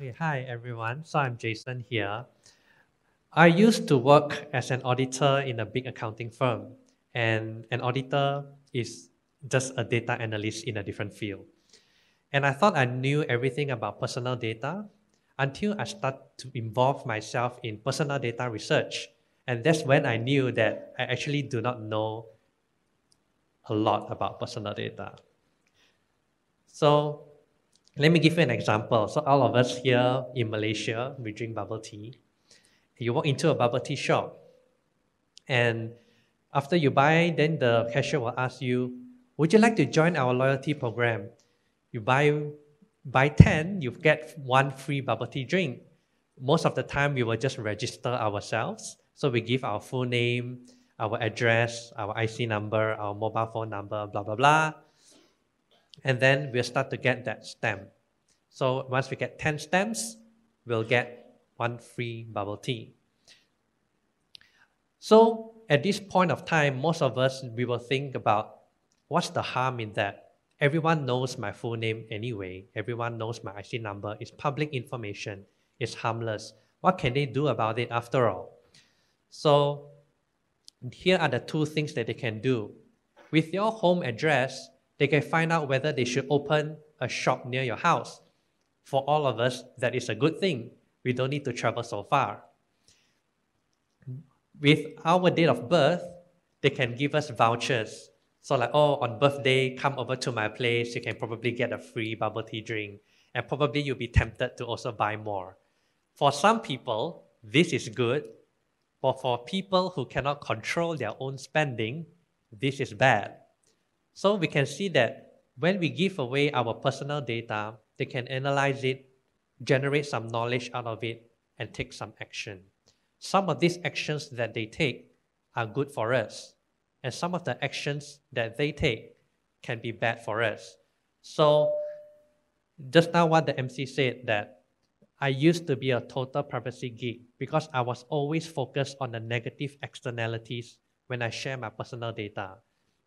Hi everyone. So I'm Jason here. I used to work as an auditor in a big accounting firm, and an auditor is just a data analyst in a different field. And I thought I knew everything about personal data until I started to involve myself in personal data research. And that's when I knew that I actually do not know a lot about personal data. So let me give you an example. So all of us here in Malaysia, we drink bubble tea. You walk into a bubble tea shop, and after you buy, then the cashier will ask you, "Would you like to join our loyalty program?" You buy buy ten, you get one free bubble tea drink. Most of the time, we will just register ourselves. So we give our full name, our address, our IC number, our mobile phone number, blah blah blah and then we'll start to get that stamp. So once we get 10 stamps, we'll get one free bubble tea. So at this point of time, most of us, we will think about what's the harm in that? Everyone knows my full name anyway. Everyone knows my IC number. It's public information. It's harmless. What can they do about it after all? So here are the two things that they can do. With your home address, they can find out whether they should open a shop near your house. For all of us, that is a good thing. We don't need to travel so far. With our date of birth, they can give us vouchers. So, like, oh, on birthday, come over to my place. You can probably get a free bubble tea drink. And probably you'll be tempted to also buy more. For some people, this is good. But for people who cannot control their own spending, this is bad. So we can see that when we give away our personal data, they can analyze it, generate some knowledge out of it, and take some action. Some of these actions that they take are good for us, and some of the actions that they take can be bad for us. So, just now, what the MC said that I used to be a total privacy geek because I was always focused on the negative externalities when I share my personal data.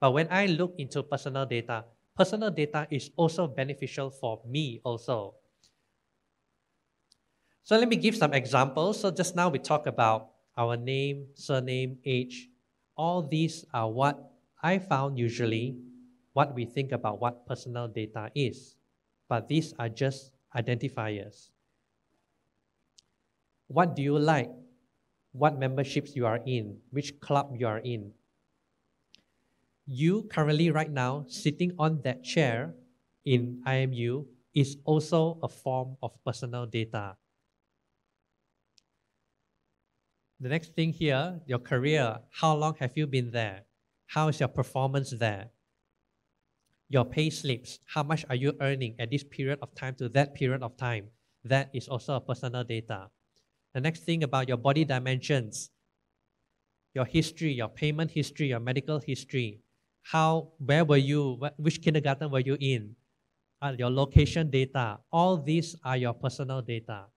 But when I look into personal data, personal data is also beneficial for me also. So let me give some examples. So just now we talked about our name, surname, age. All these are what I found usually what we think about what personal data is. But these are just identifiers. What do you like? What memberships you are in? Which club you are in? You currently right now sitting on that chair in IMU is also a form of personal data. The next thing here, your career, how long have you been there? How is your performance there? Your pay slips, how much are you earning at this period of time to that period of time? That is also a personal data. The next thing about your body dimensions, your history, your payment history, your medical history, how where were you? Which kindergarten were you in? Uh, your location data. All these are your personal data.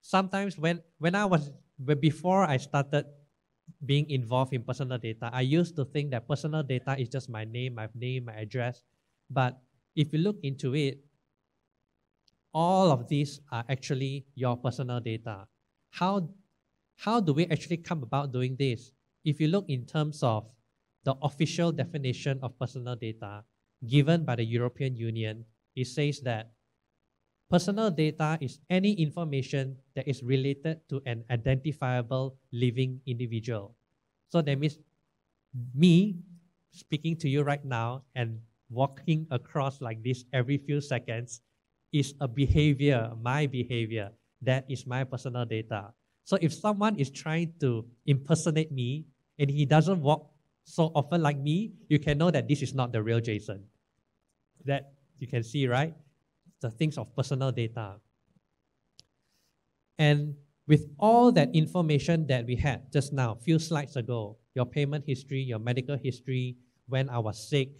Sometimes when when i was before i started being involved in personal data i used to think that personal data is just my name my name my address. But if you look into it all of these are actually your personal data. How how do we actually come about doing this? If you look in terms of the official definition of personal data given by the European Union, it says that personal data is any information that is related to an identifiable living individual. So that means me speaking to you right now and walking across like this every few seconds is a behavior, my behavior. That is my personal data. So if someone is trying to impersonate me and he doesn't walk so often like me, you can know that this is not the real Jason. That you can see, right? The things of personal data. And with all that information that we had just now, few slides ago, your payment history, your medical history, when I was sick,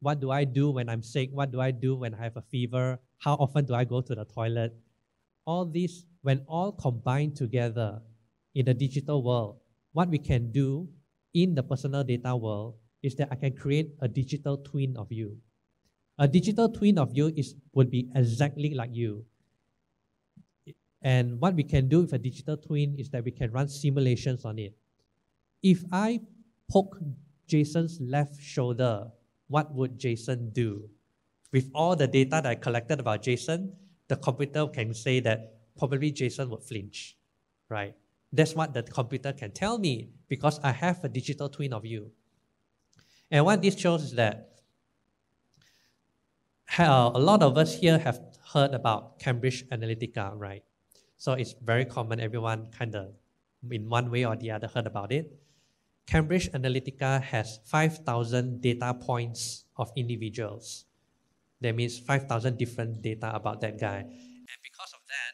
what do I do when I'm sick? What do I do when I have a fever? How often do I go to the toilet? All these, when all combined together in the digital world, what we can do in the personal data world is that I can create a digital twin of you. A digital twin of you is would be exactly like you. And what we can do with a digital twin is that we can run simulations on it. If I poke Jason's left shoulder, what would Jason do? With all the data that I collected about Jason, the computer can say that probably Jason would flinch, right? That's what the computer can tell me because I have a digital twin of you. And what this shows is that uh, a lot of us here have heard about Cambridge Analytica, right? So it's very common, everyone kind of in one way or the other heard about it. Cambridge Analytica has 5,000 data points of individuals. That means 5,000 different data about that guy. And because of that,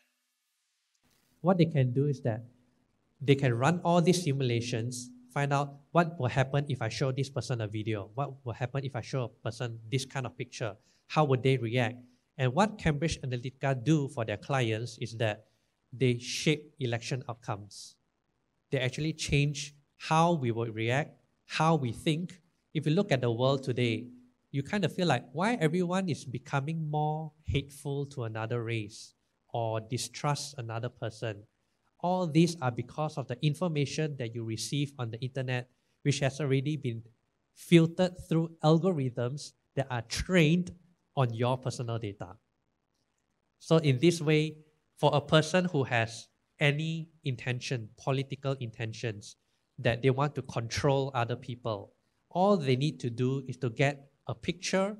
what they can do is that they can run all these simulations, find out what will happen if I show this person a video, what will happen if I show a person this kind of picture, how would they react? And what Cambridge Analytica do for their clients is that they shape election outcomes. They actually change how we will react, how we think. If you look at the world today, you kind of feel like why everyone is becoming more hateful to another race or distrust another person. All these are because of the information that you receive on the internet, which has already been filtered through algorithms that are trained on your personal data. So, in this way, for a person who has any intention, political intentions, that they want to control other people, all they need to do is to get a picture,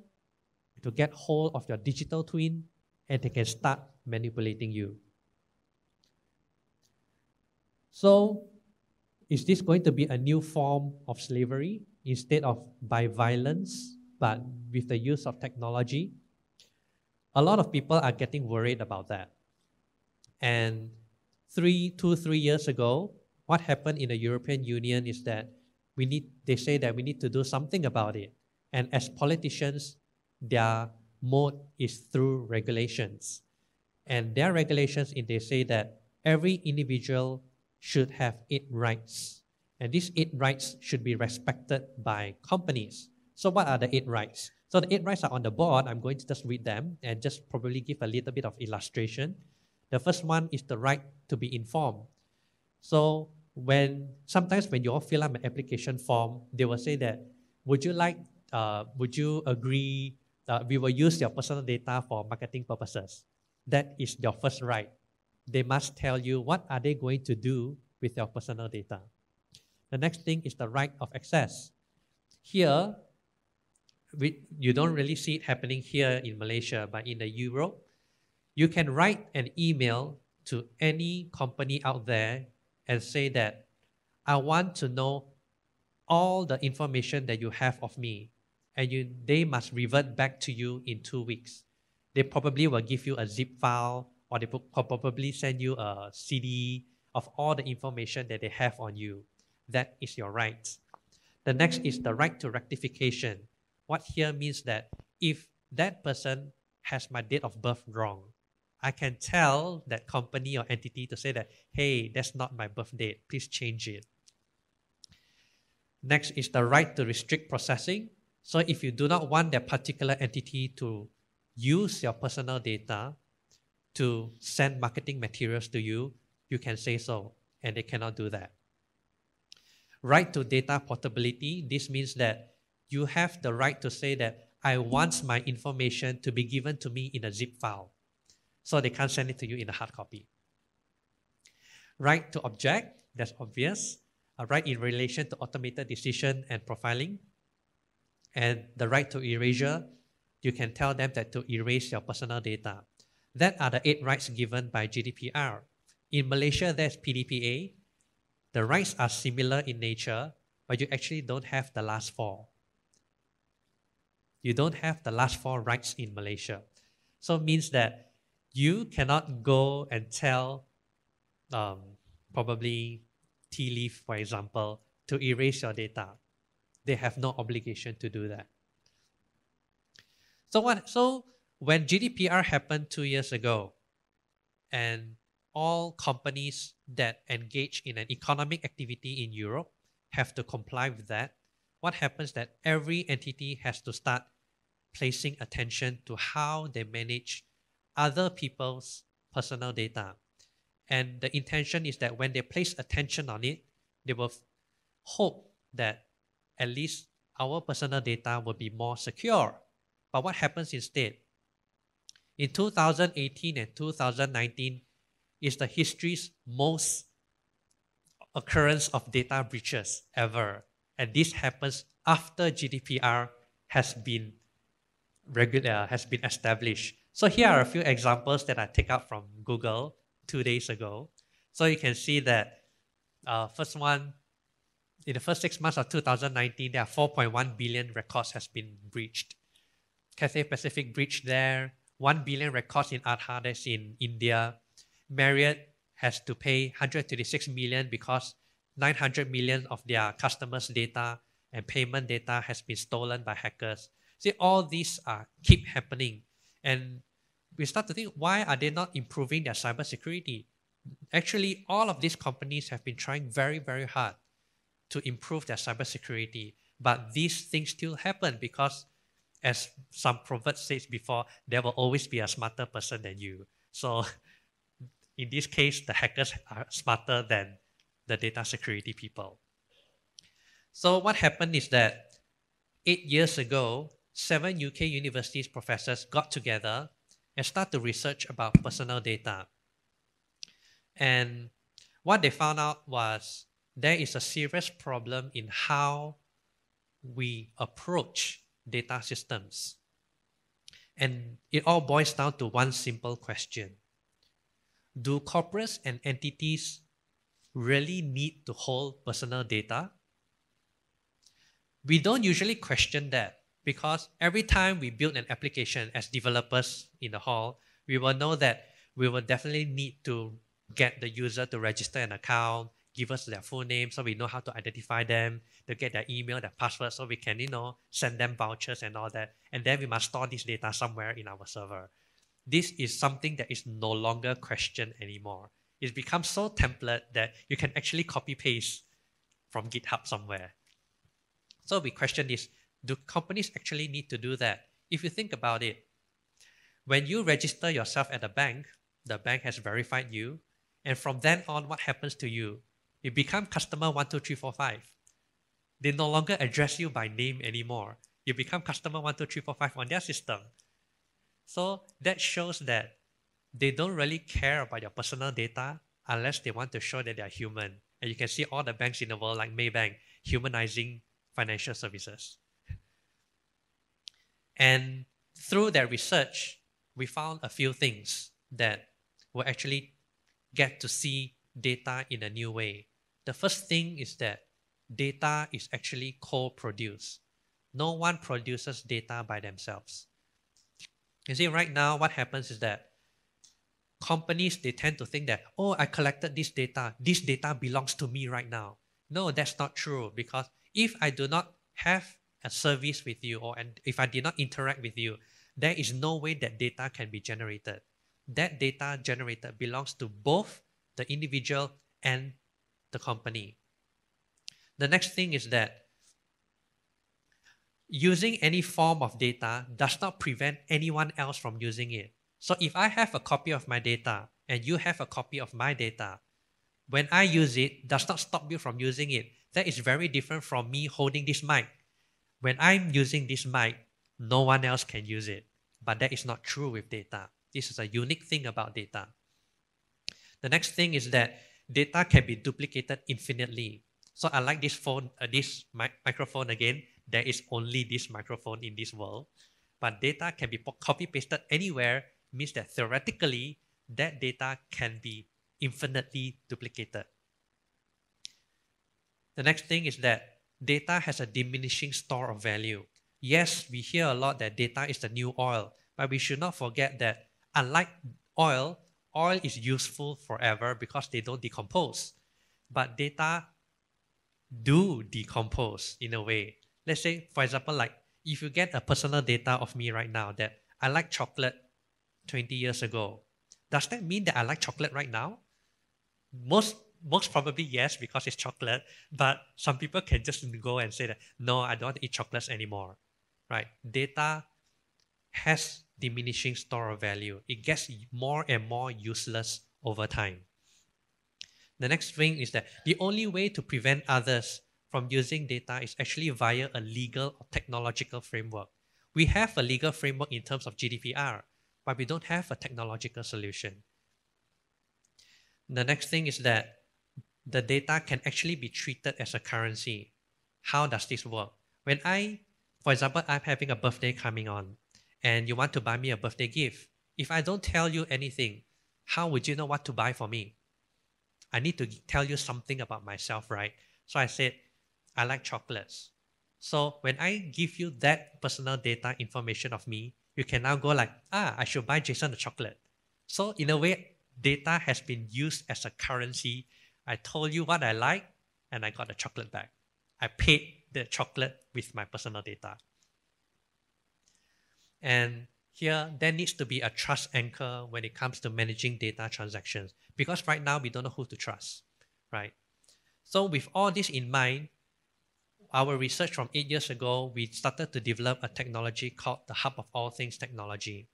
to get hold of your digital twin, and they can start manipulating you. So, is this going to be a new form of slavery instead of by violence, but with the use of technology? A lot of people are getting worried about that. And three, two, three years ago, what happened in the European Union is that we need, they say that we need to do something about it. And as politicians, their mode is through regulations. And their regulations, they say that every individual should have eight rights. And these eight rights should be respected by companies. So, what are the eight rights? So, the eight rights are on the board. I'm going to just read them and just probably give a little bit of illustration. The first one is the right to be informed. So when sometimes when you all fill up an application form, they will say that, would you like, uh, would you agree uh, we will use your personal data for marketing purposes? That is your first right. They must tell you what are they going to do with your personal data. The next thing is the right of access. Here, we, you don't really see it happening here in Malaysia, but in the Europe, you can write an email to any company out there and say that I want to know all the information that you have of me, and you, they must revert back to you in two weeks. They probably will give you a zip file, or they could probably send you a CD of all the information that they have on you. That is your right. The next is the right to rectification. What here means that if that person has my date of birth wrong, I can tell that company or entity to say that, hey, that's not my birth date. Please change it. Next is the right to restrict processing. So if you do not want that particular entity to use your personal data to send marketing materials to you, you can say so, and they cannot do that. Right to data portability. This means that you have the right to say that I want my information to be given to me in a zip file so they can't send it to you in a hard copy. Right to object, that's obvious. A right in relation to automated decision and profiling. And the right to erasure, you can tell them that to erase your personal data. That are the eight rights given by GDPR. In Malaysia, there's PDPA. The rights are similar in nature, but you actually don't have the last four. You don't have the last four rights in Malaysia. So it means that you cannot go and tell um, probably Tealive, for example, to erase your data. They have no obligation to do that. So what? So when GDPR happened two years ago, and all companies that engage in an economic activity in Europe have to comply with that. What happens that every entity has to start placing attention to how they manage other people's personal data. And the intention is that when they place attention on it, they will hope that at least our personal data will be more secure. But what happens instead? In 2018 and 2019 is the history's most occurrence of data breaches ever. And this happens after GDPR has been regular, has been established. So here are a few examples that I take out from Google two days ago. So you can see that uh, first one, in the first six months of 2019, there are 4.1 billion records has been breached. Cathay Pacific breached there, 1 billion records in Aadhaar that's in India. Marriott has to pay 136 million because 900 million of their customers' data and payment data has been stolen by hackers. See, all these are keep happening. And we start to think, why are they not improving their cybersecurity? Actually, all of these companies have been trying very, very hard to improve their cybersecurity. But these things still happen because, as some proverb says before, there will always be a smarter person than you. So, in this case, the hackers are smarter than the data security people. So, what happened is that eight years ago, seven UK universities professors got together and started to research about personal data. And what they found out was there is a serious problem in how we approach data systems. And it all boils down to one simple question Do corporates and entities really need to hold personal data? We don't usually question that because every time we build an application as developers in the hall, we will know that we will definitely need to get the user to register an account, give us their full name so we know how to identify them, to get their email, their password, so we can, you know, send them vouchers and all that. And then we must store this data somewhere in our server. This is something that is no longer questioned anymore. It's become so template that you can actually copy paste from GitHub somewhere. So we question this do companies actually need to do that? If you think about it, when you register yourself at a bank, the bank has verified you, and from then on, what happens to you? You become customer 12345. They no longer address you by name anymore. You become customer 12345 on their system. So that shows that they don't really care about your personal data unless they want to show that they're human. And you can see all the banks in the world, like Maybank, humanizing financial services. And through their research, we found a few things that will actually get to see data in a new way. The first thing is that data is actually co produced. No one produces data by themselves. You see, right now, what happens is that companies they tend to think that, oh, I collected this data, this data belongs to me right now. No, that's not true because if I do not have a service with you or and if I did not interact with you, there is no way that data can be generated. That data generated belongs to both the individual and the company. The next thing is that using any form of data does not prevent anyone else from using it. So if I have a copy of my data and you have a copy of my data, when I use it, does not stop you from using it. That is very different from me holding this mic. When I'm using this mic, no one else can use it. But that is not true with data. This is a unique thing about data. The next thing is that data can be duplicated infinitely. So I like this phone, uh, this mic microphone again. There is only this microphone in this world, but data can be copy pasted anywhere. Means that theoretically, that data can be infinitely duplicated. The next thing is that data has a diminishing store of value. Yes, we hear a lot that data is the new oil, but we should not forget that unlike oil, oil is useful forever because they don't decompose. But data do decompose in a way. Let's say, for example, like if you get a personal data of me right now that I like chocolate 20 years ago, does that mean that I like chocolate right now? Most most probably yes, because it's chocolate, but some people can just go and say that no, I don't want to eat chocolates anymore. Right? Data has diminishing store of value. It gets more and more useless over time. The next thing is that the only way to prevent others from using data is actually via a legal or technological framework. We have a legal framework in terms of GDPR, but we don't have a technological solution. The next thing is that the data can actually be treated as a currency. How does this work? When I, for example, I'm having a birthday coming on, and you want to buy me a birthday gift. If I don't tell you anything, how would you know what to buy for me? I need to tell you something about myself, right? So I said, I like chocolates. So when I give you that personal data information of me, you can now go like, ah, I should buy Jason a chocolate. So in a way, data has been used as a currency. I told you what I like, and I got a chocolate back. I paid the chocolate with my personal data. And here, there needs to be a trust anchor when it comes to managing data transactions because right now we don't know who to trust, right? So with all this in mind, our research from eight years ago, we started to develop a technology called the Hub of All Things Technology.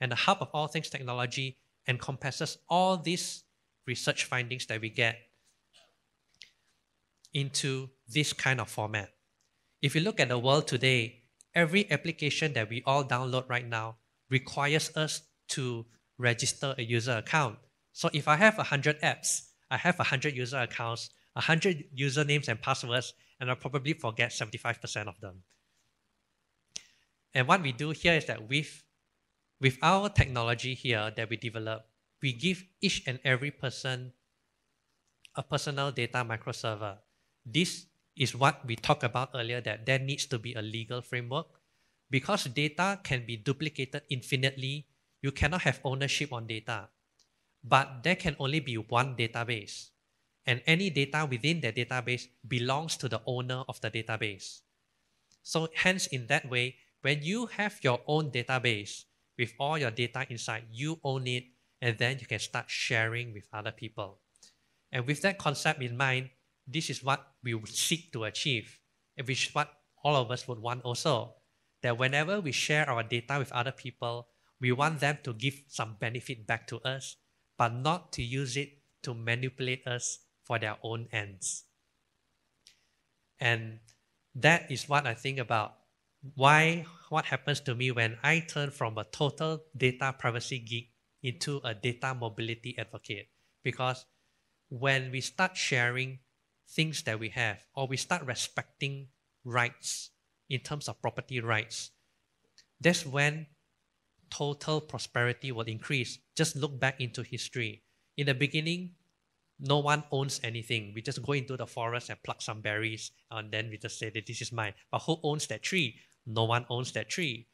And the Hub of All Things Technology encompasses all these research findings that we get into this kind of format. If you look at the world today, every application that we all download right now requires us to register a user account. So if I have 100 apps, I have 100 user accounts, 100 usernames and passwords, and I'll probably forget 75% of them. And what we do here is that with, with our technology here that we develop, we give each and every person a personal data microserver. This is what we talked about earlier that there needs to be a legal framework. Because data can be duplicated infinitely, you cannot have ownership on data. But there can only be one database. And any data within the database belongs to the owner of the database. So hence in that way, when you have your own database with all your data inside, you own it, and then you can start sharing with other people. And with that concept in mind, this is what we would seek to achieve, which is what all of us would want also. That whenever we share our data with other people, we want them to give some benefit back to us, but not to use it to manipulate us for their own ends. And that is what I think about why what happens to me when I turn from a total data privacy geek into a data mobility advocate. Because when we start sharing things that we have, or we start respecting rights in terms of property rights, that's when total prosperity will increase. Just look back into history. In the beginning, no one owns anything. We just go into the forest and pluck some berries, and then we just say that this is mine. But who owns that tree? No one owns that tree.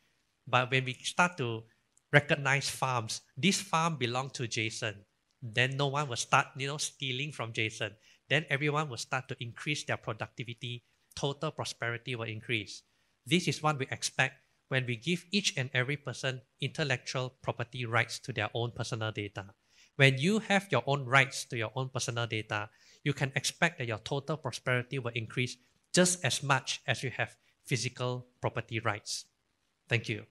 But when we start to recognize farms, this farm belonged to Jason, then no one will start, you know, stealing from Jason then everyone will start to increase their productivity, total prosperity will increase. This is what we expect when we give each and every person intellectual property rights to their own personal data. When you have your own rights to your own personal data, you can expect that your total prosperity will increase just as much as you have physical property rights. Thank you.